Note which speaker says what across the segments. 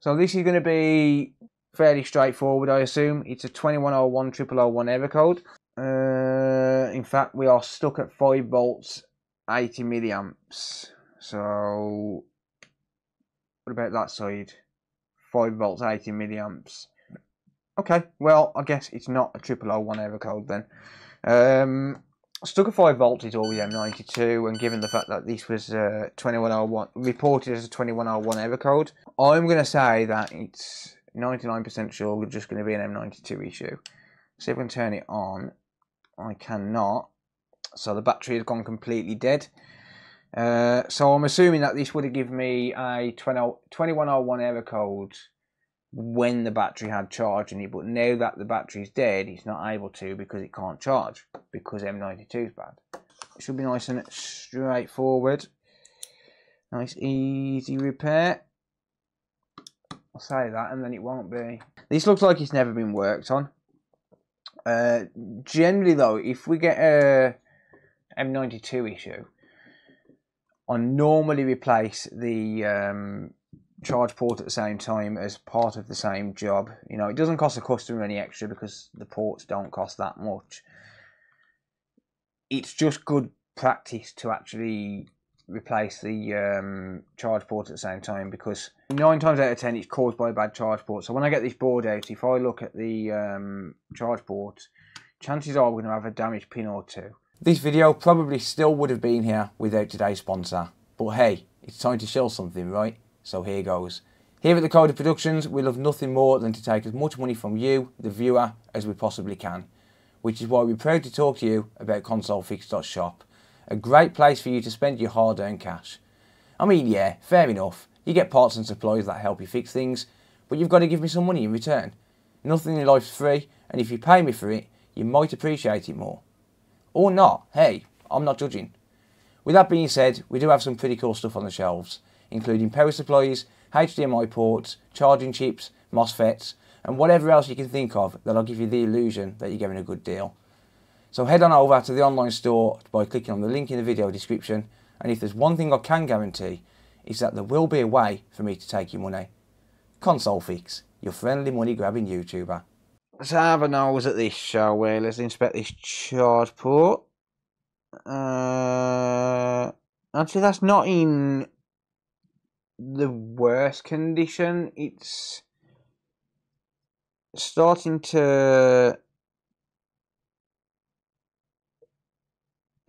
Speaker 1: So this is going to be fairly straightforward, I assume. It's a 2101 0001 error code. Uh, in fact, we are stuck at 5 volts, 80 milliamps. So, what about that side? 5 volts, 80 milliamps. Okay, well, I guess it's not a 0001 error code then. Um, stuck at 5 volts is always M92, and given the fact that this was uh, 2101 reported as a 2101 error code, I'm going to say that it's 99% sure we're just going to be an M92 issue. See if I can turn it on. I cannot. So the battery has gone completely dead. Uh, so I'm assuming that this would have given me a 20, 2101 error code when the battery had charge in it, but now that the battery is dead, it's not able to because it can't charge because M92 is bad. It should be nice and straightforward. Nice easy repair. I'll say that and then it won't be. This looks like it's never been worked on. Uh, generally though, if we get a M92 issue, I normally replace the um, charge port at the same time as part of the same job. You know, it doesn't cost the customer any extra because the ports don't cost that much. It's just good practice to actually replace the um, charge port at the same time because nine times out of ten it's caused by a bad charge port. So when I get this board out, if I look at the um, charge port, chances are we're going to have a damaged pin or two. This video probably still would have been here without today's sponsor, but hey, it's time to show something, right? So here goes. Here at the Coder Productions, we love nothing more than to take as much money from you, the viewer, as we possibly can. Which is why we're proud to talk to you about ConsoleFix.shop. A great place for you to spend your hard-earned cash. I mean, yeah, fair enough. You get parts and supplies that help you fix things, but you've got to give me some money in return. Nothing in life's free, and if you pay me for it, you might appreciate it more. Or not, hey, I'm not judging. With that being said, we do have some pretty cool stuff on the shelves including power supplies, HDMI ports, charging chips, MOSFETs, and whatever else you can think of that'll give you the illusion that you're getting a good deal. So head on over to the online store by clicking on the link in the video description and if there's one thing I can guarantee is that there will be a way for me to take your money. Console Fix, your friendly money grabbing YouTuber. Let's have a nose at this, shall we? Let's inspect this charge port. Uh, actually, that's not in the worst condition. It's starting to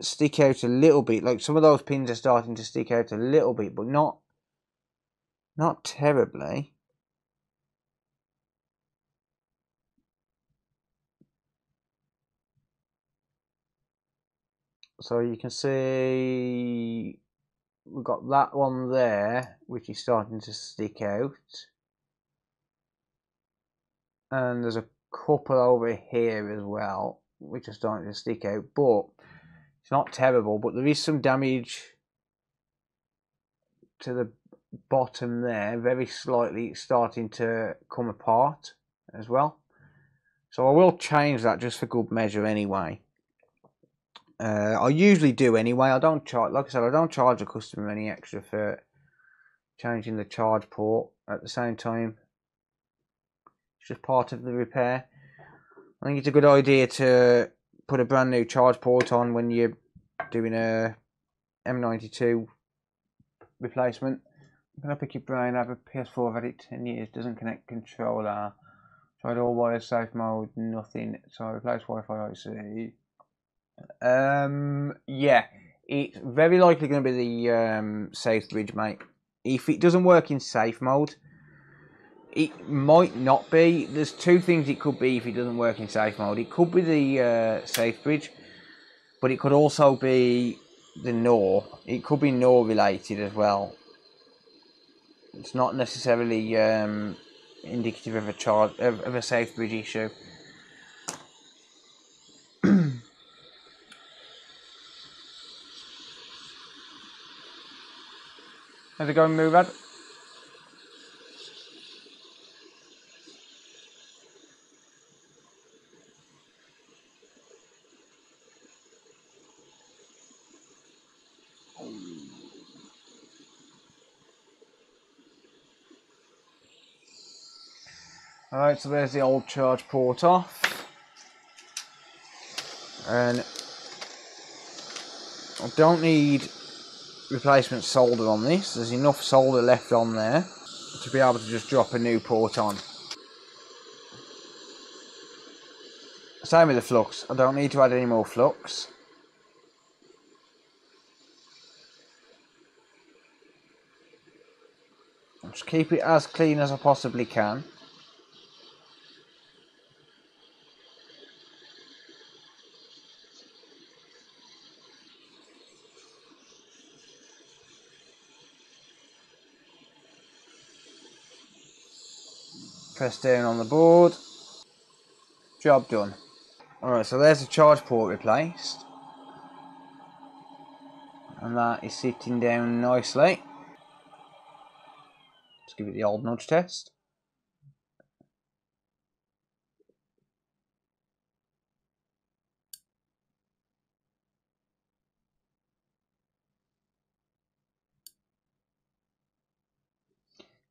Speaker 1: stick out a little bit. Like some of those pins are starting to stick out a little bit, but not not terribly. So you can see we've got that one there which is starting to stick out. And there's a couple over here as well which are starting to stick out but it's not terrible but there is some damage to the bottom there very slightly starting to come apart as well. So I will change that just for good measure anyway uh, I usually do anyway. I don't charge, like I said, I don't charge a customer any extra for changing the charge port at the same time. It's just part of the repair. I think it's a good idea to put a brand new charge port on when you're doing a M92 replacement. I'm gonna pick your brain. I have a PS4. I've had it 10 years. Doesn't connect controller. Tried all wires, safe mode, nothing. So I replaced Wi-Fi IC. Um, yeah, it's very likely going to be the um, southbridge, mate. If it doesn't work in safe mode, it might not be. There's two things it could be if it doesn't work in safe mode. It could be the uh, southbridge, but it could also be the NOR. It could be NOR related as well. It's not necessarily um, indicative of a charge of, of a southbridge issue. How's it going, Murad? Alright, so there's the old charge port off. And I don't need replacement solder on this. There's enough solder left on there to be able to just drop a new port on. Same with the flux. I don't need to add any more flux. Just keep it as clean as I possibly can. Press down on the board. Job done. Alright, so there's the charge port replaced. And that is sitting down nicely. Let's give it the old nudge test.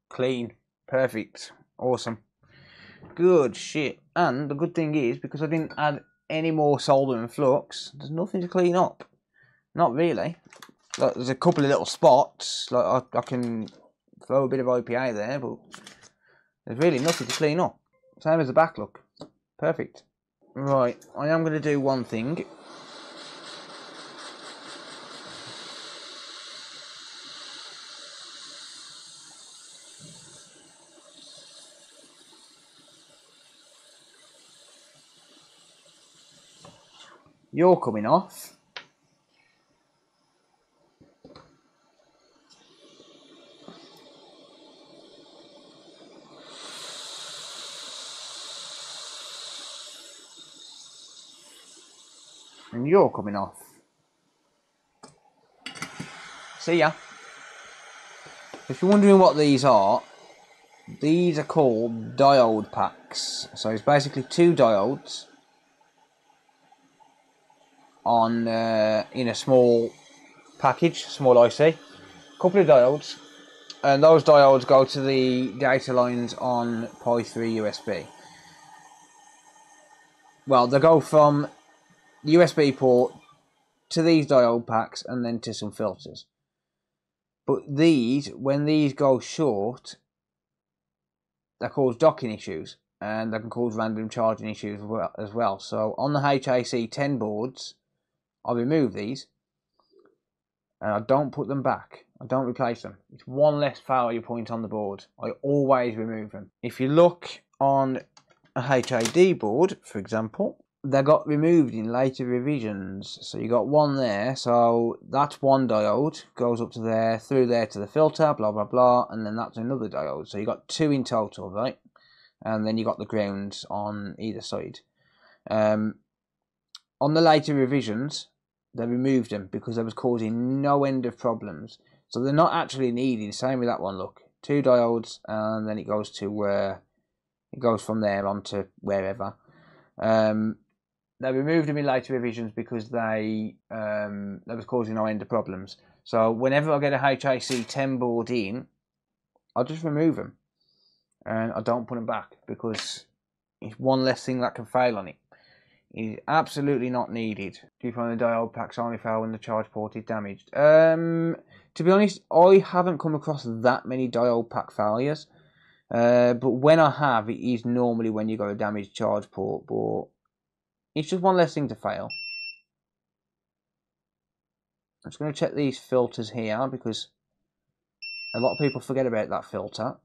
Speaker 1: Clean. Perfect. Awesome. Good shit. And the good thing is, because I didn't add any more solder and flux, there's nothing to clean up. Not really. There's a couple of little spots. Like I, I can throw a bit of IPA there, but there's really nothing to clean up. Same as the back look. Perfect. Right, I am going to do one thing. You're coming off. And you're coming off. See ya. If you're wondering what these are, these are called diode packs. So it's basically two diodes on uh, in a small package, small IC, couple of diodes, and those diodes go to the data lines on Pi 3 USB. Well, they go from the USB port to these diode packs and then to some filters. But these, when these go short, they cause docking issues and they can cause random charging issues as well. So on the HAC 10 boards, I remove these and I don't put them back. I don't replace them. It's one less failure point on the board. I always remove them. If you look on a HAD board, for example, they got removed in later revisions. So you got one there, so that's one diode, goes up to there, through there to the filter, blah blah blah, and then that's another diode. So you got two in total, right? And then you got the grounds on either side. Um, on the later revisions, they removed them because they was causing no end of problems. So they're not actually needed. Same with that one. Look, two diodes, and then it goes to where it goes from there on to wherever. Um, they removed them in later revisions because they um, they was causing no end of problems. So whenever I get a HAC 10 board in, I just remove them and I don't put them back because it's one less thing that can fail on it is absolutely not needed. Do you find the diode packs only fail when the charge port is damaged? Um, to be honest, I haven't come across that many diode pack failures. Uh, but when I have, it is normally when you got a damaged charge port. But it's just one less thing to fail. I'm just going to check these filters here because a lot of people forget about that filter.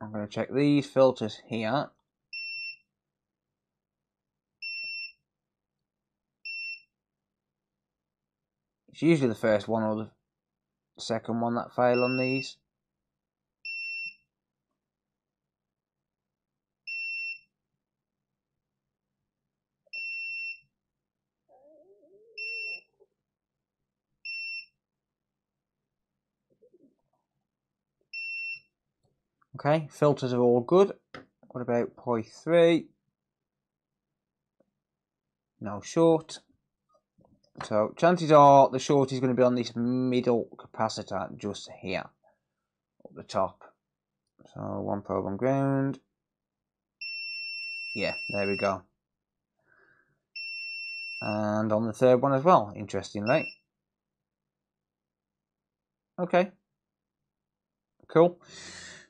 Speaker 1: I'm going to check these filters here. It's usually the first one or the second one that fail on these. Okay, filters are all good. What about Pi 3? No short. So chances are the short is going to be on this middle capacitor just here, at the top. So one probe on ground. Yeah, there we go. And on the third one as well, interestingly. Okay. Cool.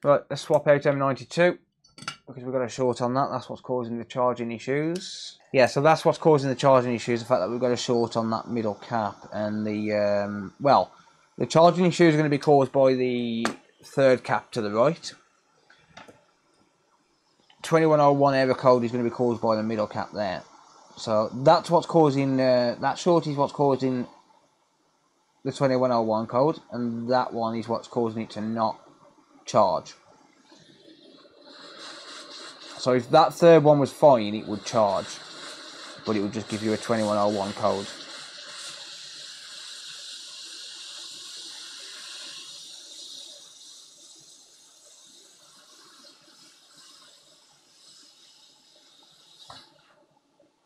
Speaker 1: Right, let's swap out M92 because we've got a short on that. That's what's causing the charging issues. Yeah, so that's what's causing the charging issues. The fact that we've got a short on that middle cap and the um, well, the charging issue is going to be caused by the third cap to the right. 2101 error code is going to be caused by the middle cap there. So that's what's causing uh, that short is what's causing the 2101 code, and that one is what's causing it to not charge. So if that third one was fine, it would charge, but it would just give you a 2101 code.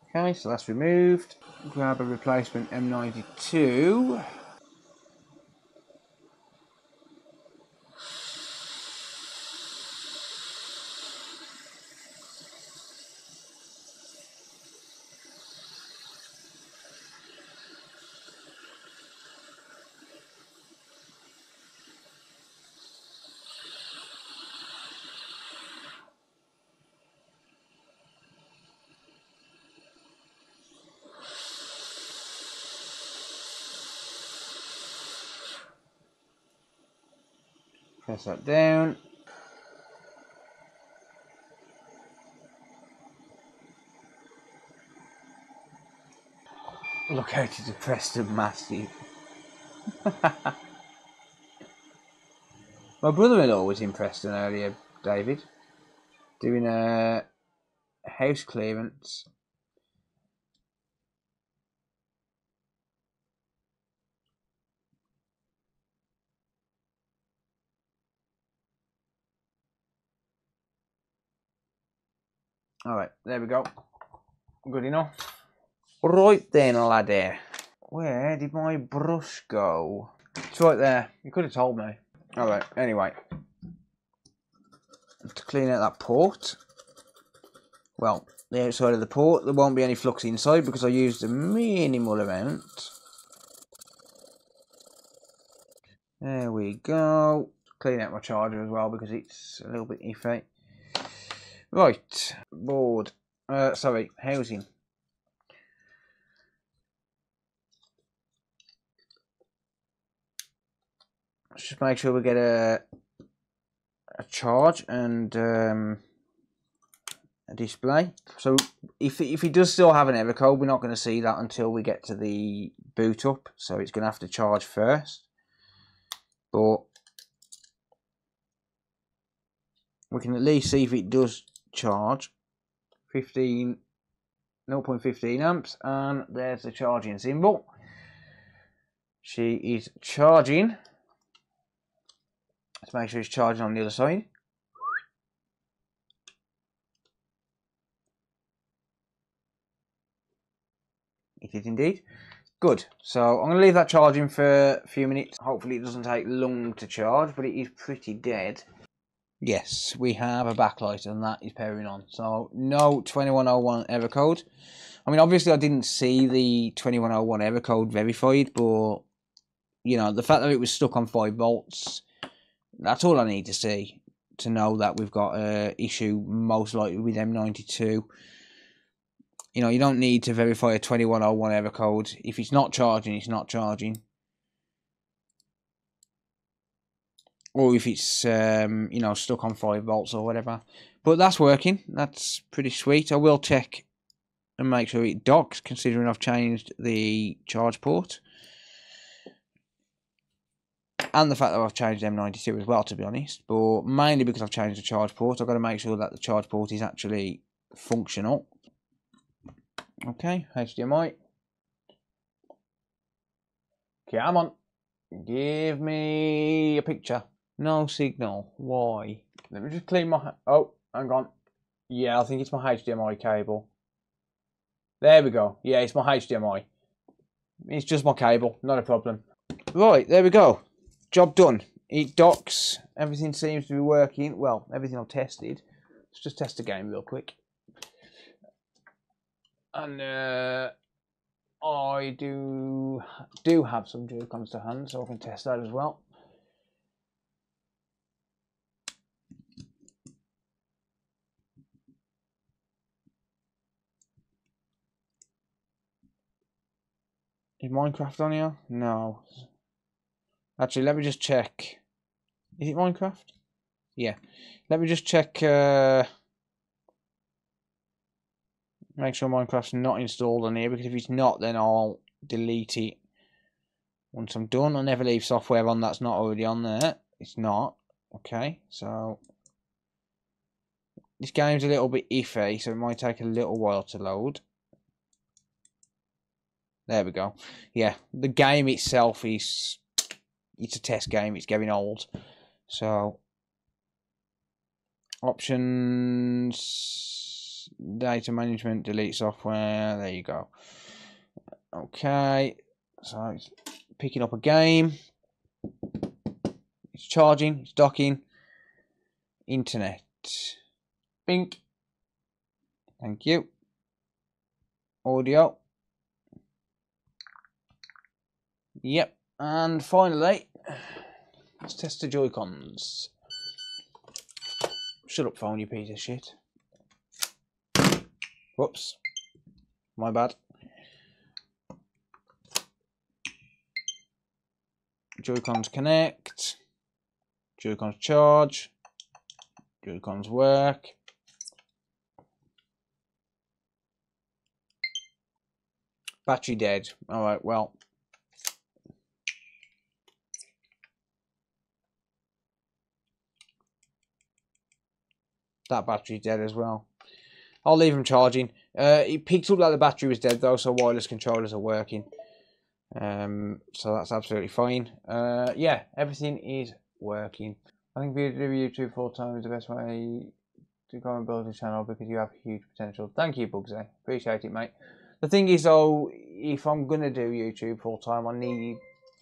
Speaker 1: Okay, so that's removed. Grab a replacement M92. Press that down. Look how to depressed and massive. My brother-in-law was impressed earlier, David, doing a house clearance Alright, there we go. Good enough. Right then, laddie. Where did my brush go? It's right there. You could have told me. Alright, anyway. To clean out that port. Well, the outside of the port, there won't be any flux inside because I used a minimal amount. There we go. Clean out my charger as well because it's a little bit iffy. Right, board. Uh, sorry, housing. Let's just make sure we get a a charge and um, a display. So if if he does still have an error code, we're not going to see that until we get to the boot up. So it's going to have to charge first. But we can at least see if it does charge. 15 0.15 amps and there's the charging symbol. She is charging. Let's make sure she's charging on the other side. It is indeed. Good. So I'm going to leave that charging for a few minutes. Hopefully it doesn't take long to charge but it is pretty dead Yes, we have a backlight and that is pairing on. So no 2101 error code. I mean, obviously I didn't see the 2101 error code verified, but you know, the fact that it was stuck on 5 volts, that's all I need to see to know that we've got a issue most likely with M92. You know, you don't need to verify a 2101 error code. If it's not charging, it's not charging. Or if it's um, you know stuck on five volts or whatever. But that's working. That's pretty sweet. I will check and make sure it docks, considering I've changed the charge port. And the fact that I've changed M92 as well, to be honest. But mainly because I've changed the charge port, I've got to make sure that the charge port is actually functional. Okay, HDMI. Come on. Give me a picture. No signal. Why? Let me just clean my... Oh, hang on. Yeah, I think it's my HDMI cable. There we go. Yeah, it's my HDMI. It's just my cable. Not a problem. Right, there we go. Job done. it docks. Everything seems to be working. Well, everything I've tested. Let's just test the game real quick. And uh, I do do have some Joy-Cons to hand, so I can test that as well. Is Minecraft on here? No. Actually, let me just check. Is it Minecraft? Yeah. Let me just check. Uh, make sure Minecraft's not installed on here because if it's not, then I'll delete it once I'm done. I'll never leave software on that's not already on there. It's not. Okay, so this game's a little bit iffy, so it might take a little while to load. There we go. Yeah, the game itself is it's a test game. It's getting old. So options, data management, delete software. There you go. Okay, so it's picking up a game. It's charging. It's docking. Internet. Bink. Thank you. Audio. Yep. And finally, let's test the Joy-Cons. Shut up, phone, you piece of shit. Whoops. My bad. Joy-Cons connect. Joy-Cons charge. Joy-Cons work. Battery dead. Alright, well. That battery's dead as well. I'll leave them charging. Uh, it picked up that the battery was dead though, so wireless controllers are working. Um, so that's absolutely fine. Uh, yeah, everything is working. I think being YouTube full time is the best way to go and build a channel because you have huge potential. Thank you, Bugsy. Appreciate it, mate. The thing is, though, if I'm gonna do YouTube full time, I need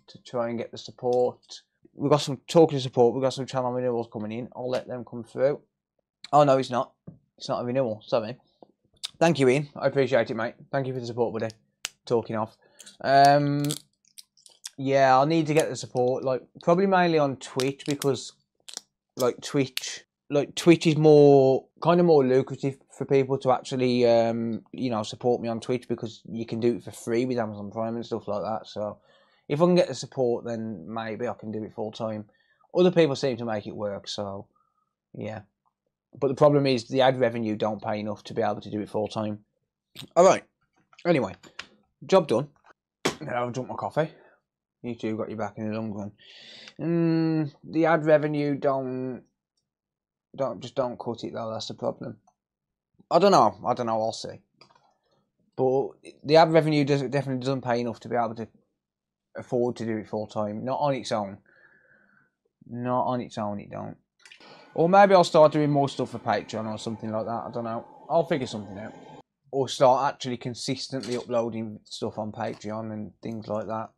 Speaker 1: to try and get the support. We've got some talking support. We've got some channel renewals coming in. I'll let them come through. Oh no, it's not. It's not a renewal. Sorry. Thank you, Ian. I appreciate it, mate. Thank you for the support, buddy. Talking off. Um, yeah, I'll need to get the support. Like probably mainly on Twitch because, like Twitch, like Twitch is more kind of more lucrative for people to actually, um, you know, support me on Twitch because you can do it for free with Amazon Prime and stuff like that. So, if I can get the support, then maybe I can do it full time. Other people seem to make it work, so yeah. But the problem is the ad revenue don't pay enough to be able to do it full time. All right. Anyway, job done. Now I'll drunk my coffee. YouTube got your back in the long run. Mm, the ad revenue don't don't just don't cut it though. That's the problem. I don't know. I don't know. I'll see. But the ad revenue does definitely doesn't pay enough to be able to afford to do it full time. Not on its own. Not on its own. It don't. Or maybe I'll start doing more stuff for Patreon or something like that. I don't know. I'll figure something out. Or start actually consistently uploading stuff on Patreon and things like that.